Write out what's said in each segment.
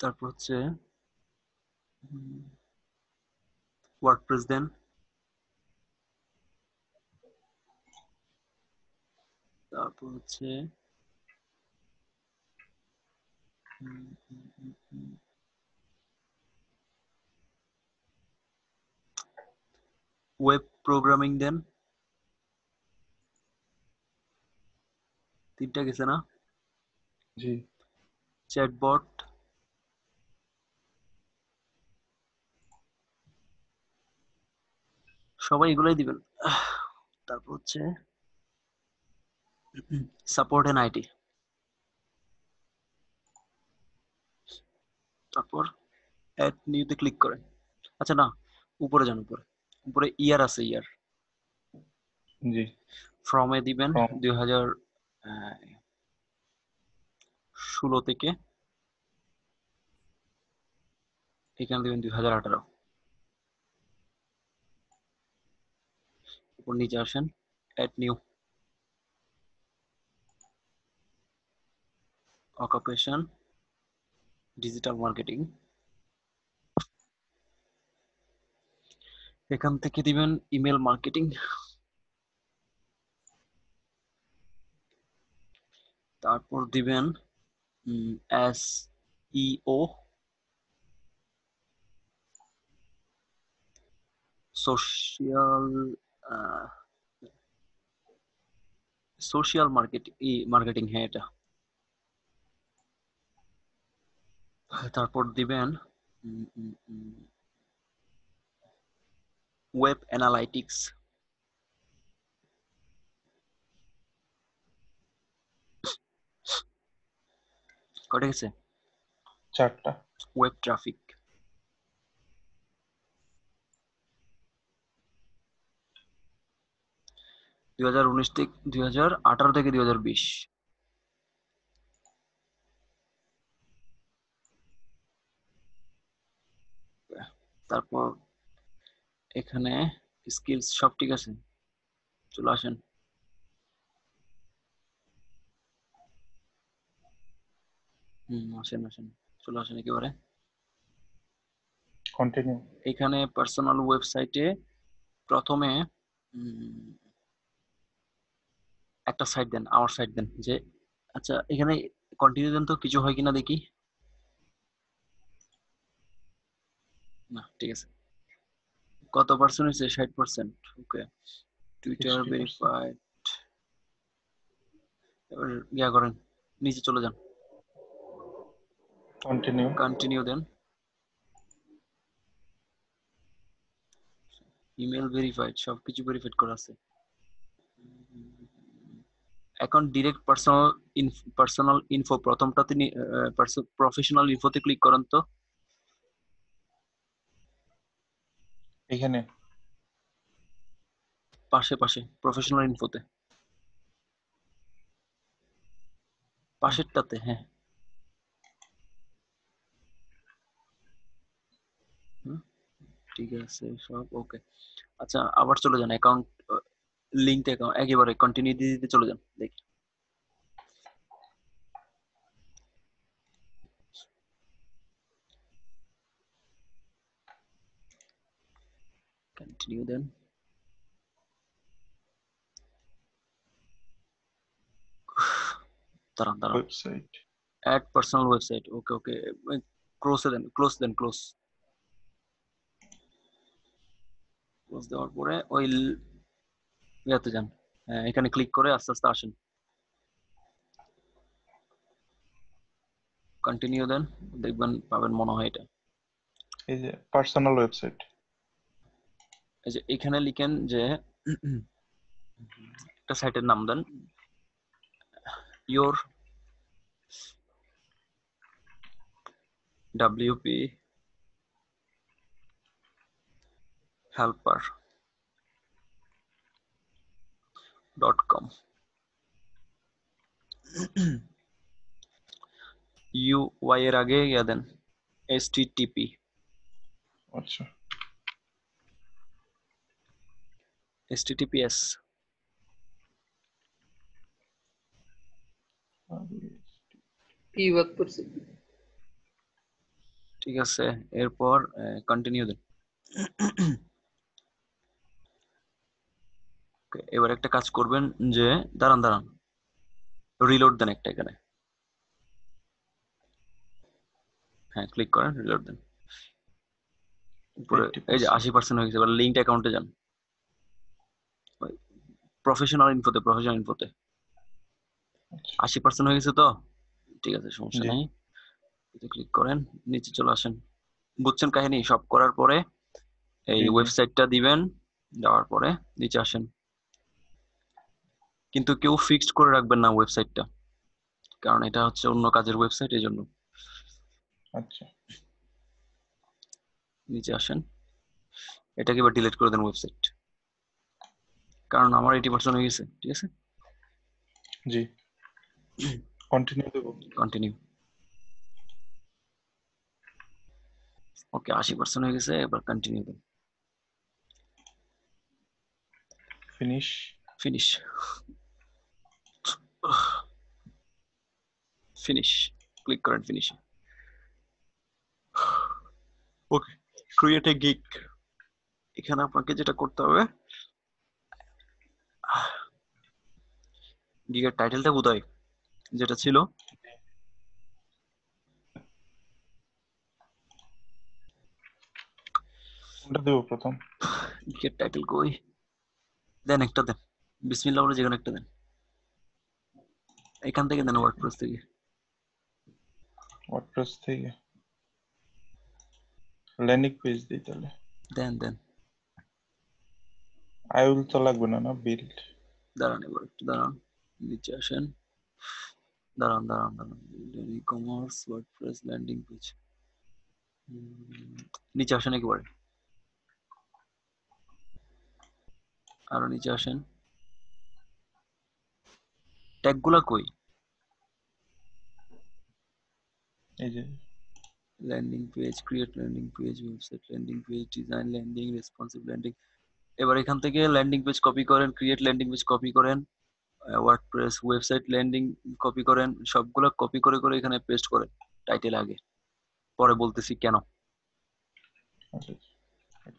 তারপর হচ্ছে ওয়ার্ডপ্রেস দেন তারপর হচ্ছে ওয়েব প্রোগ্রামিং দেন তিনটা গেছে না? জি। চ্যাটবট সবাই এগুলাই দিবেন। তারপর হচ্ছে সাপোর্ট এন্ড আইটি তারপর অ্যাড নিউতে ক্লিক করেন। আচ্ছা না উপরে যান উপরে। উপরে ইয়ার আছে ইয়ার জি। ফ্রমে দিবেন From. দুই হাজার ষোলো থেকে। এখানে দিবেন দুই হাজার আঠারো। উপর নিচে আসেন, add new. Occupation digital marketing এখান থেকে দিবেন ইমেল মার্কেটিং তারপর দিবেন S E O social social marketing marketing হ্যাঁ এটা। তারপর দিবেন ওয়েব অ্যানালাইটিক্স কটা গেছে? চারটা। ওয়েব ট্রাফিক দুই হাজার উনিশ থেকে দুই হাজার আঠারো থেকে দুই হাজার বিশ। তারপর এখানে স্কিলস সব ঠিক আছে। চলে আসেন। হুম আসেন আসেন। চলে আসেন একেবারে। কন্টিনিউ এখানে পার্সোনাল ওয়েবসাইটে প্রথমে একটা সাইড দেন আমার সাইড দেন যে আচ্ছা এখানে কন্টিনিউ দেন তো কিছু হয় কিনা দেখি। না ঠিক আছে। কত পার্সেন্ট হয়েছে? ষাট পার্সেন্ট ওকে টুইটার ভেরিফাইড এবার ইয়া করেন নিচে চলে যান। কন্টিনিউ কন্টিনিউ দেন। ইমেল ভেরিফাইড সবকিছু ভেরিফাইড করা আছে। এখন ডিরেক্ট পার্সোনাল পার্সোনাল ইনফো প্রথমটা তিনি প্রফেশনাল ইনফোতে ক্লিক করেন তো। এখানে। পাশে পাশে প্রফেশনাল ইনফোতে পাশেরটাতে হ্যাঁ। ঠিক আছে সব ওকে আচ্ছা আবার চলে যান অ্যাকাউন্ট লিঙ্ক অ্যাকাউন্ট একেবারে কন্টিনিউ দিয়ে দিতে চলে যান দেখি। কন্টিনিউ দেন দাঁড়ান দাঁড়ান। Website add personal website okay okay ক্লোজে দেন ক্লোজ দেন ক্লোজ ক্লোজ দেওয়ার পরে ওই ইয়াতে যান এখানে ক্লিক করে আস্তে আস্তে আসেন কন্টিনিউ দেন দেখবেন পাবেন মনে হয় এটা এই যে পার্সোনাল ওয়েবসাইট এই যে এখানে লিখেন যে একটা সাইটের নাম then your WP helper dot com U Y এর আগে yeah then S T TP আচ্ছা এস টি টিপিএস কি ওয়ার্ক করছে ঠিক আছে এরপর কন্টিনিউ দেন Okay, এবার একটা কাজ করবেন যে দাঁড়ান দাঁড়ান। রিলোড দেন একটা এখানে। হ্যাঁ ক্লিক করেন রিলোড দেন। এই যে আশি পার্সেন্ট হয়ে গেছে এবার লিঙ্ক অ্যাকাউন্টে যান। প্রফেশনাল ইনফোতে প্রফেশনাল ইনফোতে আশি পার্সেন্ট হয়ে গেছে তো? ঠিক আছে সমস্যা। নেই। ক্লিক করেন নিচে চলে আসেন। বুঝছেন কাহিনী? সব করার পরে এই। ওয়েবসাইটটা দিবেন দেওয়ার পরে নিচে আসেন। কিন্তু কেউ ফিক্সড করে রাখবেন না ওয়েবসাইটটা কারণ এটা হচ্ছে অন্য কাজের ওয়েবসাইট এই জন্য আচ্ছা। নিচে আসেন। এটাকে এবার ডিলিট করে দেন ওয়েবসাইট কারণ আমার এইটি পার্সেন্ট হয়ে গেছে ঠিক আছে? জি। কন্টিনিউ দেবো। কন্টিনিউ ওকে আশি পার্সেন্ট হয়ে গেছে এবার কন্টিনিউ দেন। ফিনিশ ফিনিশ ফিনিশ ক্লিক করেন finish okay create a gig এখানে আপনাকে যেটা করতে হবে গিগের টাইটেলটা কোথায় যেটা ছিল কোনটা দেবো প্রথম? গিগের টাইটেল কই? দেন একটা দেন। বিসমিল্লাহ বলে যেখানে একটা দেন। এখান থেকে দেন ওয়ার্ডপ্রেস থেকে। ওয়ার্ডপ্রেস থেকে। ল্যান্ডিং পেজ দিই তাহলে। দেন দেন। আইউল তো লাগবে না না? বিল্ড দাঁড়ান এবার একটু দাঁড়ান। নিচে আসেন। দাঁড়ান দাঁড়ান দাঁড়ান। E commerce WordPress landing page নিচে আসেন একেবারে। আরও নিচে আসেন। ট্যাগগুলা কই? এই যে। Landing page create landing page website landing page design landing responsive landing এবার এখান থেকে ল্যান্ডিং পেজ কপি করেন ক্রিয়েট ল্যান্ডিং পেজ কপি করেন ওয়ার্ডপ্রেস ওয়েবসাইট ল্যান্ডিং কপি করেন সবগুলো কপি করে করে এখানে পেস্ট করেন টাইটেল আগে। পরে বলতেছি কেন। আচ্ছা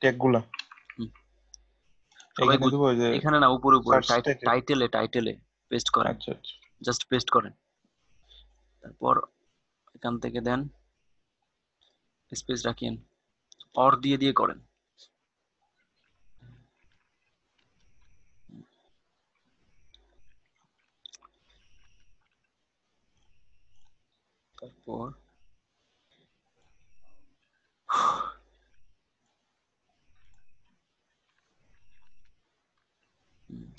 ট্যাগগুলা হুম। সবাই এখানে না উপরে উপরে. টাইটেলে টাইটেলে পেস্ট করেন। আচ্ছা আচ্ছা। জাস্ট পেস্ট করেন। তারপর এখান থেকে দেন স্পেস রাখিয়েন অর দিয়ে দিয়ে করেন। তারপর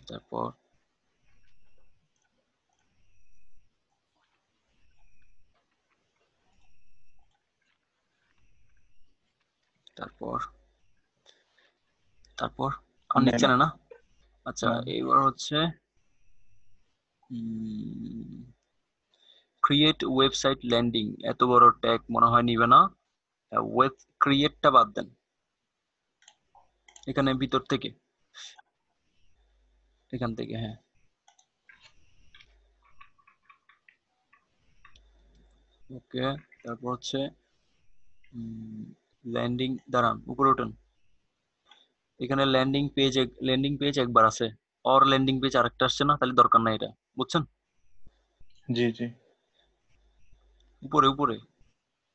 তারপর তারপর তারপর আর না, না। না? আচ্ছা না। এইবার হচ্ছে ক্রিয়েট ওয়েবসাইট ল্যান্ডিং এত বড় ট্যাগ মনে হয় নিবে না। ওয়েব ক্রিয়েটটা বাদ দেন। এখানে ভিতর থেকে। এখান থেকে হ্যাঁ। ওকে তারপর হচ্ছে ল্যান্ডিং দাঁড়ান উপরে ওঠেন এখানে ল্যান্ডিং পেজ ল্যান্ডিং পেজ একবার আছে। অর ল্যান্ডিং পেজ আরেকটা আসছে না তাহলে দরকার নাই এটা। বুঝছেন? জি জি। উপরে উপরে।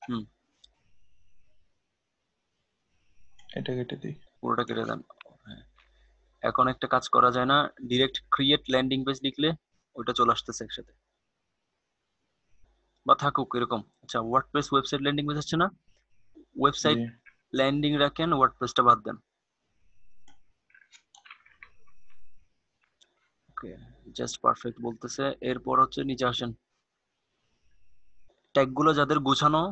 হুম। এটা কেটে দিই। পুরোটা কেটে দেন। হ্যাঁ। এখন একটা কাজ করা যায় না ডিরেক্ট ক্রিয়েট ল্যান্ডিং পেজ লিখলে ওইটা চলে আসতেছে একসাথে। বা থাকুক এরকম। আচ্ছা ওয়ার্ডপ্রেস ওয়েবসাইট ল্যান্ডিং পেজ আসছে না? ওয়েবসাইট ল্যান্ডিং রাখেন ওয়ার্ডপ্রেসটা বাদ দেন ওকে জাস্ট পারফেক্ট বলতেছে। এরপর হচ্ছে নিচে আসেন। ট্যাগগুলো যাদের গোছানো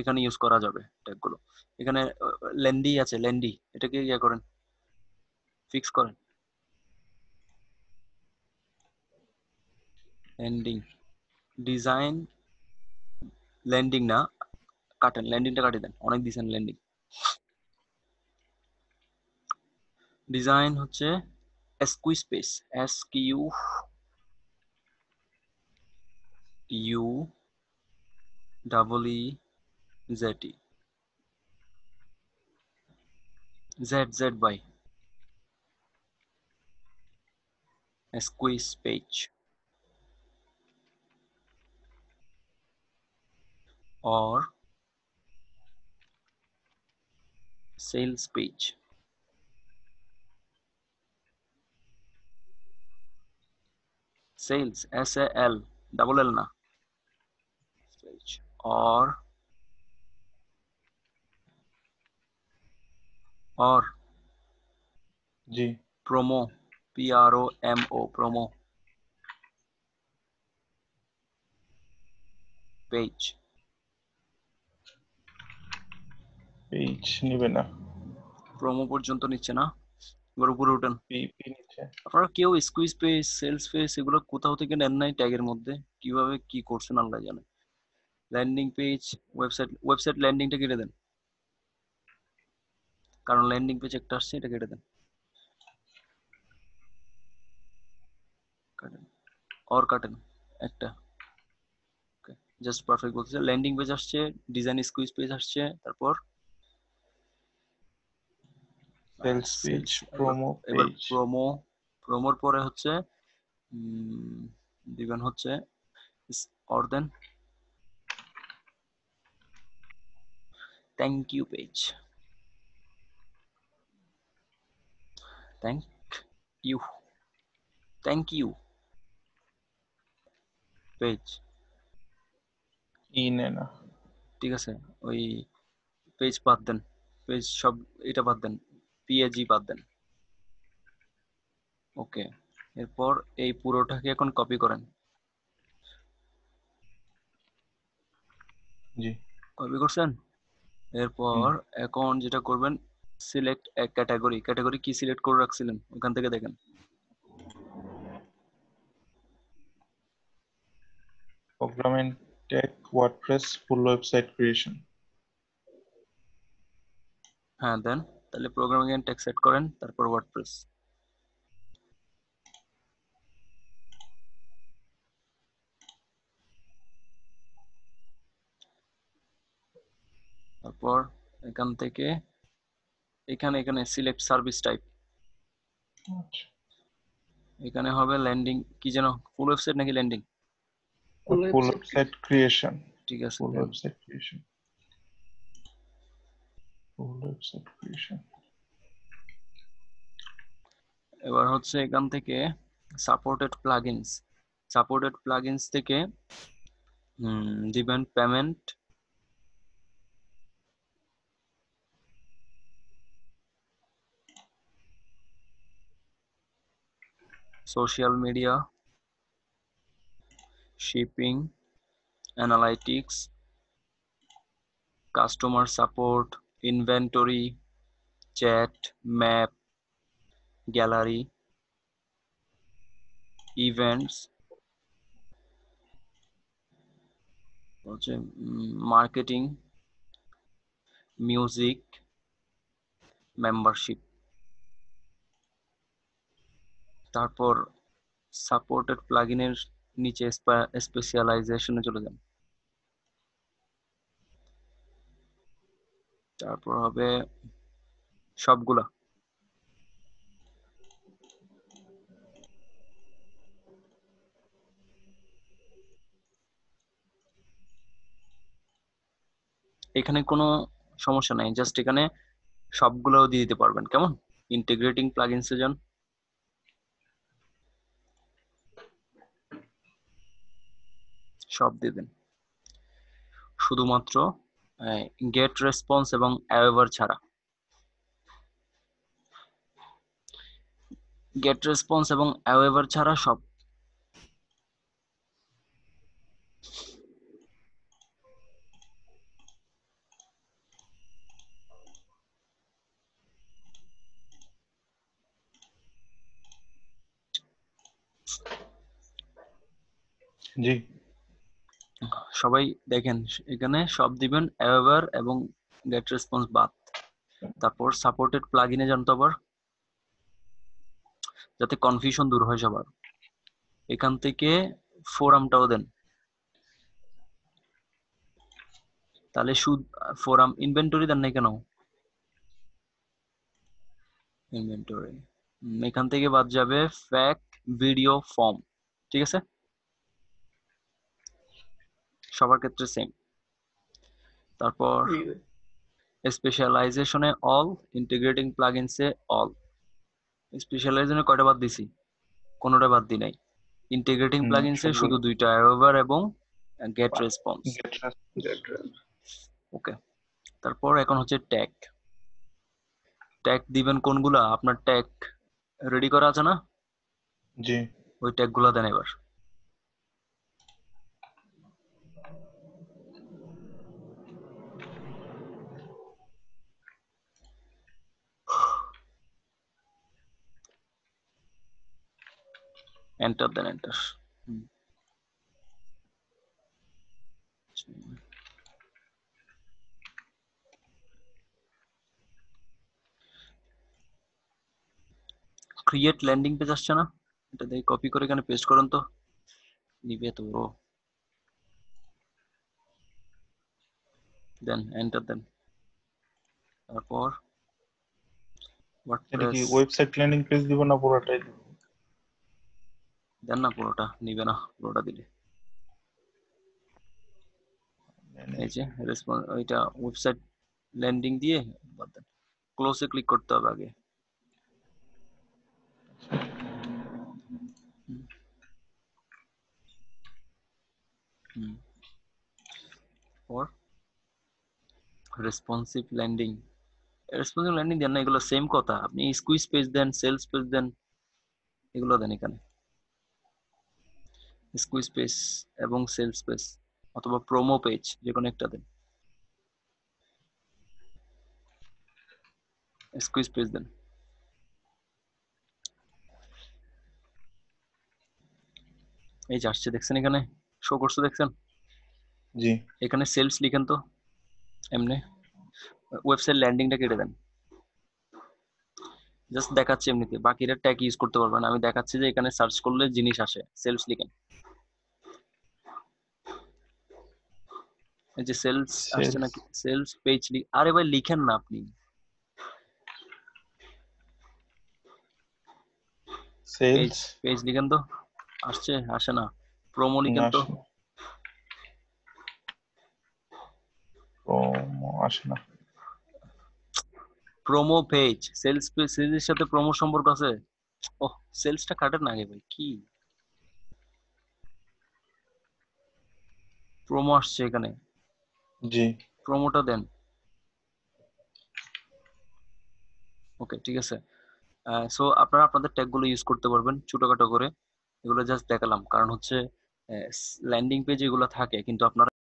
এখানে ইউজ করা যাবে ট্যাগগুলো এখানে ল্যান্ডি আছে ল্যান্ডি এটাকে ইয়ে করেন। ফিক্স করেন। ল্যান্ডিং ডিজাইন ল্যান্ডিং না। কাটেন ল্যান্ডিংটা কাটিয়ে দেন, অনেক দিছেন ল্যান্ডিং ডিজাইন হচ্ছে SQ space S Q U double E Z E Z Z by a squeeze page or sales page. Sales, S-A-L, double L na. Page or or G promo p r o m o promo page page নিবে না। Promo পর্যন্ত নিচ্ছে না। এবার উপরে উঠেন। আপনারা কেউ স্কুইজ পেজ সেলস পেজ এগুলো কোথাও থেকে নেন নাই ট্যাগের মধ্যে। কীভাবে কি করছেন আল্লাহ জানে। ল্যান্ডিং পেজ ওয়েবসাইট ওয়েবসাইট ল্যান্ডিংটা কেটে দেন। কারণ ল্যান্ডিং পেজ একটা আসছে এটা কেটে দেন। কাটেন। অর কাটেন একটা। জাস্ট পারফেক্ট বলতেছে। ল্যান্ডিং পেজ আসছে ডিজাইন স্কুইজ পেজ আসছে তারপর সেলস পেজ প্রোমো এবার প্রোমো প্রোমোর পরে হচ্ছে দিবেন হচ্ছে or then thank you page thank you thank you page ই নে না ঠিক আছে ওই পেজ বাদ দেন। পেজ সব এটা বাদ দেন। পিএজি বাদ দেন। ওকে এরপর এই পুরোটাকে এখন কপি করেন। জি। কপি করছেন? এরপর এখন যেটা করবেন সিলেক্ট এক ক্যাটাগরি ক্যাটাগরি কি সিলেক্ট করে রাখছিলেন? ওখান থেকে দেখেন। Programming tech WordPress full website creation হ্যাঁ দেন। তাহলে প্রোগ্রামিং এন্ড টেক্সট সেট করেন তারপর ওয়ার্ডপ্রেস তারপর এখান থেকে এখানে এখানে সিলেক্ট সার্ভিস টাইপ এখানে হবে ল্যান্ডিং কি যেন ফুল ওয়েবসাইট নাকি ল্যান্ডিং ফুল ওয়েবসাইট ক্রিয়েশন ঠিক আছে ফুল ওয়েবসাইট ক্রিয়েশন এবার হচ্ছে এখান থেকে সাপোর্টেড প্লাগইনস সাপোর্টেড প্লাগইনস থেকে দিবেন payment social media shipping analytics customer support inventory chat map gallery events হচ্ছে মার্কেটিং মিউজিক মেম্বারশিপ তারপর সাপোর্টেড প্লাগইনের নিচে স্পেশালাইজেশনে চলে যান। তারপর হবে সবগুলা। এখানে কোনো সমস্যা নাই জাস্ট এখানে সবগুলো দিয়ে দিতে পারবেন, কেমন? ইন্টিগ্রেটিং প্লাগইনসে যান। সব দিয়ে দেন। শুধুমাত্র গেট রেসপন্স এবং অ্যাওয়েভার ছাড়া। গেট রেসপন্স এবং অ্যাওয়েভার ছাড়া সব। জি। সবাই দেখেন, এখানে সব দিবেন অ্যাওয়েভার এবং গেট রেসপন্স বাদ। তারপর সাপোর্টেড প্লাগইনে যান তো আবার, যাতে কনফিউশন দূর হয় সবার। এখান থেকে ফোরামটাও দেন। তাহলে সুদ ফোরাম ইনভেন্টরি দেন না কেন? ইনভেন্টরি এখান থেকে বাদ যাবে ফ্যাক ভিডিও ফর্ম ঠিক আছে? সবার ক্ষেত্রে সেম তারপর স্পেশালাইজেশনে অল ইন্টিগ্রেটিং প্লাগইনসে অল স্পেশালাইজেশনে কয়টা বাদ দিছি? কোনোটা বাদ দি নাই। ইন্টিগ্রেটিং প্লাগইনসে শুধু দুইটা অ্যারোভার এবং গেট রেসপন্স ওকে তারপর এখন হচ্ছে ট্যাগ ট্যাগ দিবেন কোনগুলা? আপনার ট্যাগ রেডি করা আছে না? জি। ওই ট্যাগগুলা দেন এবার। এন্টার দেন এন্টার ক্রিয়েট ল্যান্ডিং পেজ আসছে না? এটা দিয়ে কপি করে এখানে পেস্ট করুন তো। নিবে তো ব্রো দেন এন্টার দেন তারপর এটা কি ওয়েবসাইট ল্যান্ডিং পেজ দিব না পুরোটাই দিব? দেন না পুরোটা নিবে না পুরোটা দিলে। এই যে রেসপন্স ওইটা ওয়েবসাইট ল্যান্ডিং দিয়ে বাদ দেন। ক্লোজে ক্লিক করতে হবে আগে। পর রেসপন্সিভ ল্যান্ডিং রেসপন্সিভ ল্যান্ডিং দেন না এগুলো সেম কথা। আপনি স্কুইজ পেজ দেন সেলস পেজ দেন এগুলো দেন এখানে। স্কুইজ পেজ এবং সেলস পেজ অথবা প্রোমো পেজ যে কোনো একটা দেন। স্কুইজ পেজ দেন এই যে আসছে দেখছেন এখানে? শো করছে দেখছেন? জি। এখানে সেলস লিখেন তো এমনি। ওয়েবসাইট ল্যান্ডিংটা কেটে দেন। জাস্ট দেখাচ্ছি এমনিতে। বাকিরা ট্যাগ ইউজ করতে পারবেন আমি দেখাচ্ছি যে এখানে সার্চ করলে জিনিস আসে। সেলস লিখেন। এই যে সেলস আসছে নাকি? সেলস পেজ আরে ভাই লিখেন না আপনি। সেলস? পেজ লিখেন তো। আসছে আসে না। প্রোমো লিখেন তো। আসে। না। প্রোমো পেজ সেলস পেজ সেলসের সাথে প্রোমো সম্পর্ক আছে? ওহ সেলসটা কাটেন না আগে ভাই কি? প্রোমো আসছে এখানে। জি। প্রমোটা দেন। ওকে ঠিক আছে। সো আপনারা আপনাদের ট্যাগগুলো ইউজ করতে পারবেন ছোটখাটো করে। এগুলো জাস্ট দেখালাম। কারণ হচ্ছে ল্যান্ডিং পেজ এগুলো থাকে, কিন্তু আপনারা